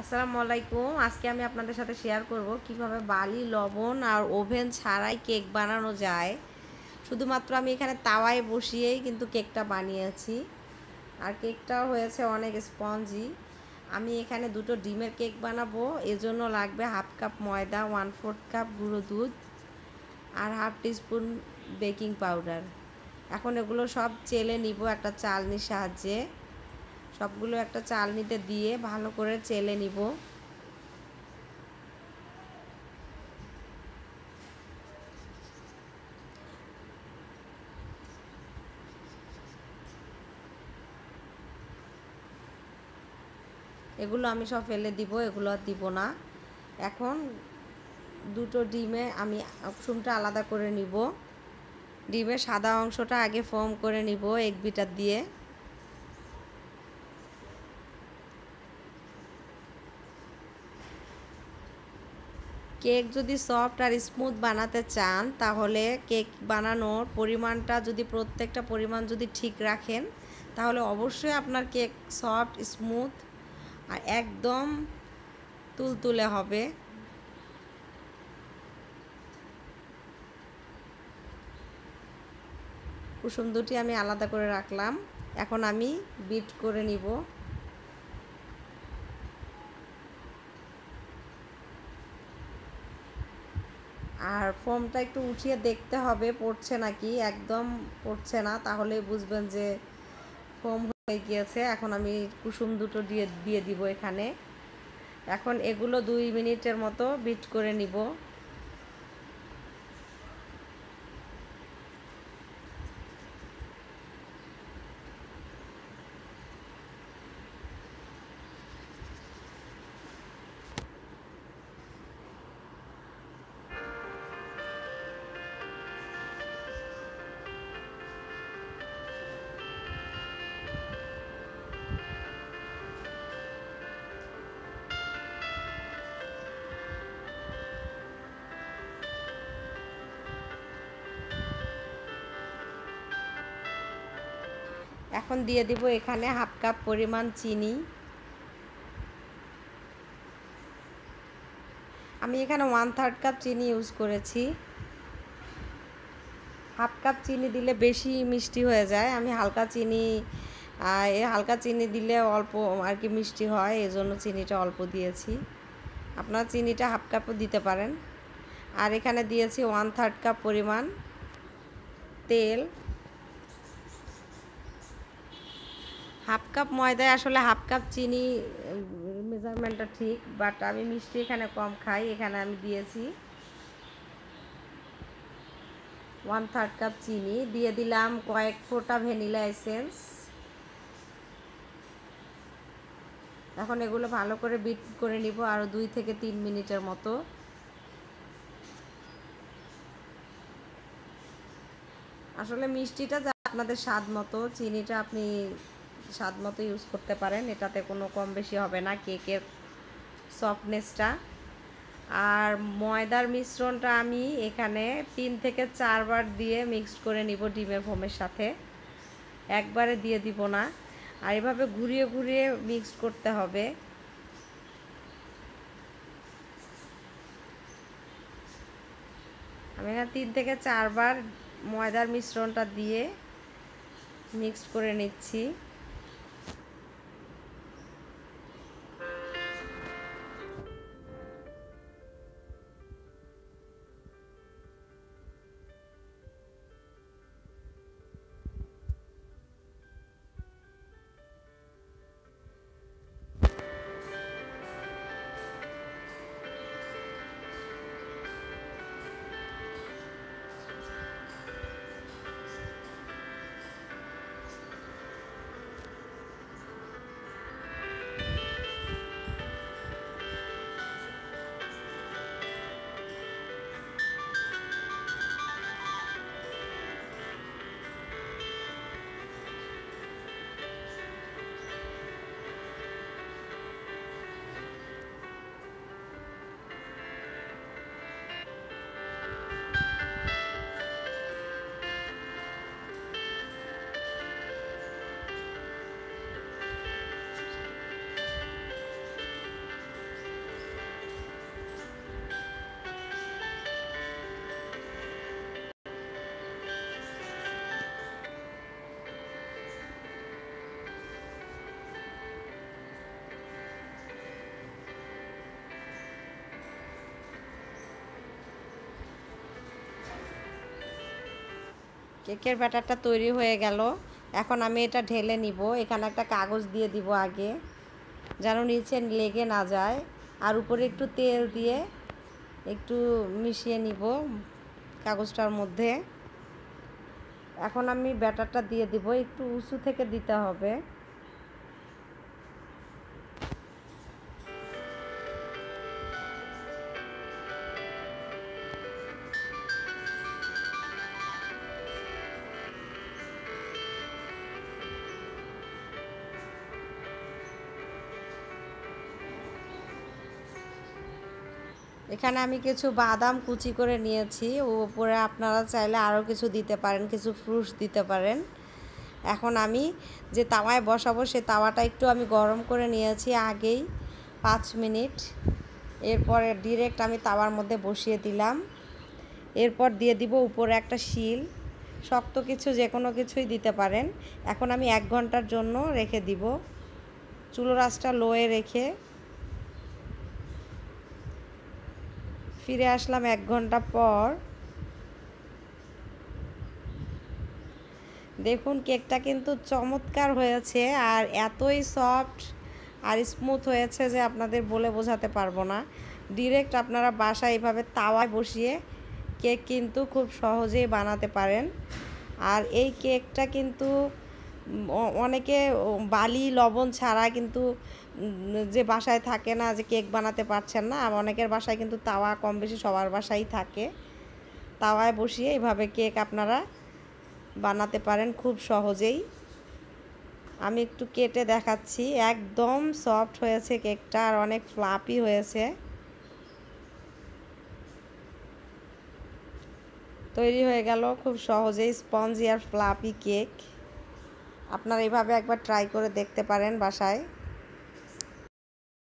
আসসালামু আলাইকুম। আজকে আমি আপনাদের সাথে শেয়ার করব কীভাবে বালি, লবণ আর ওভেন ছাড়াই কেক বানানো যায়। শুধুমাত্র আমি এখানে তাওয়ায় বসিয়েই কিন্তু কেকটা বানিয়েছি। আর কেকটাও হয়েছে অনেক স্পঞ্জি আমি এখানে দুটো ডিমের কেক বানাবো। এজন্য লাগবে হাফ কাপ ময়দা ওয়ান ফোর্থ কাপ গুঁড়ো দুধ আর হাফ টিস্পুন বেকিং পাউডার এখন এগুলো সব চেলে নিব একটা চালনির সাহায্যে। সবগুলো একটা চালনিতে দিয়ে ভালো করে চেলে নিব। এগুলো আমি সব ফেলে দিব, এগুলো আর দিব না। এখন দুটো ডিমে আমি কুসুমটা আলাদা করে নিব। ডিমের সাদা অংশটা আগে ফোম করে নিব এক বিটার দিয়ে। কেক যদি সফট আর স্মুথ বানাতে চান, তাহলে কেক বানানোর পরিমাণটা যদি প্রত্যেকটা পরিমাণ যদি ঠিক রাখেন, তাহলে অবশ্যই আপনার কেক সফট, স্মুথ আর একদম তুলতুলে হবে। কুসুম দুটি আমি আলাদা করে রাখলাম। এখন আমি বিট করে নিব আর ফোমটা একটু উঠিয়ে দেখতে হবে, পড়ছে নাকি? একদম পড়ছে না তাহলে বুঝবেন যে ফোম হয়ে গিয়েছে। এখন আমি কুসুম দুটো দিয়ে দিয়ে দিব এখানে। এখন এগুলো দুই মিনিটের মতো বিট করে নিব। এখন দিয়ে দিব এখানে হাফ কাপ পরিমাণ চিনি। আমি এখানে ওয়ান থার্ড কাপ চিনি ইউজ করেছি। হাফ কাপ চিনি দিলে বেশি মিষ্টি হয়ে যায়। আমি হালকা চিনি এ হালকা চিনি দিলে অল্প আর কি মিষ্টি হয়, এজন্য চিনিটা অল্প দিয়েছি। আপনার চিনিটা হাফ কাপও দিতে পারেন। আর এখানে দিয়েছি ওয়ান থার্ড কাপ পরিমাণ তেল। হাফ কাপ ময়দায় আসলে হাফ কাপ চিনি মেজারমেন্টটা ঠিক বাট আমি মিষ্টি এখানে কম খাই, এখানে আমি দিয়েছি ওয়ান থার্ড কাপ চিনি, দিয়ে দিলাম কয়েক ফোঁটা ভ্যানিলা এসেন্স এখন এগুলো ভালো করে বিট করে নিব আরও দুই থেকে তিন মিনিটের মতো। আসলে মিষ্টিটা আপনাদের স্বাদ মতো, চিনিটা আপনি স্বাদ মতো ইউজ করতে পারেন। এটাতে কোনো কম বেশি হবে না কেকের সফটনেসটা আর ময়দার মিশ্রণটা আমি এখানে তিন থেকে চারবার দিয়ে মিক্সড করে নিব ডিমের ফোমের সাথে। একবারে দিয়ে দিব না। আর এভাবে ঘুরিয়ে ঘুরিয়ে মিক্সড করতে হবে। আমি এখানে তিন থেকে চারবার ময়দার মিশ্রণটা দিয়ে মিক্সড করে নিচ্ছি। কেকের ব্যাটারটা তৈরি হয়ে গেল। এখন আমি এটা ঢেলে নিব। এখানে একটা কাগজ দিয়ে দিব আগে, যেন নিচে লেগে না যায়। আর উপরে একটু তেল দিয়ে একটু মিশিয়ে নিব কাগজটার মধ্যে। এখন আমি ব্যাটারটা দিয়ে দিব। একটু উঁচু থেকে দিতে হবে। এখানে আমি কিছু বাদাম কুচি করে নিয়েছি। উপরে আপনারা চাইলে আরও কিছু দিতে পারেন, কিছু ফ্রুটস দিতে পারেন। এখন আমি যে তাওয়ায় বসাবো, সে তাওয়াটা একটু আমি গরম করে নিয়েছি আগেই, পাঁচ মিনিট। এরপরে ডিরেক্ট আমি তাওয়ার মধ্যে বসিয়ে দিলাম। এরপর দিয়ে দিব উপরে একটা শিল। শক্ত কিছু, যে কোনো কিছুই দিতে পারেন। এখন আমি এক ঘণ্টার জন্য রেখে দিব। চুলো রাসটা লোয়ে রেখে ফিরে আসলাম এক ঘণ্টা পর। দেখুন, কেকটা কিন্তু চমৎকার হয়েছে আর এতই সফট আর স্মুথ হয়েছে যে আপনাদের বলে বোঝাতে পারব না। ডিরেক্ট আপনারা বাসায় এইভাবে তাওয়ায় বসিয়ে কেক কিন্তু খুব সহজেই বানাতে পারেন। আর এই কেকটা কিন্তু অনেকে বালি, লবণ ছাড়া কিন্তু যে বাসায় থাকে না, যে কেক বানাতে পারছেন না, অনেকের বাসায় কিন্তু তাওয়া কম বেশি সবার বাসায় থাকে। তাওয়ায় বসিয়ে এভাবে কেক আপনারা বানাতে পারেন খুব সহজেই। আমি একটু কেটে দেখাচ্ছি, একদম সফট হয়েছে কেকটা আর অনেক ফ্লাপি হয়েছে। তৈরি হয়ে গেল খুব সহজেই স্পঞ্জি আর ফ্লাপি কেক। আপনারা এইভাবে একবার ট্রাই করে দেখতে পারেন বাসায়।